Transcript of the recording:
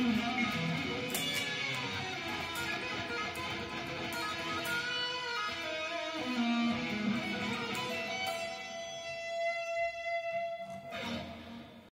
Mm-hmm.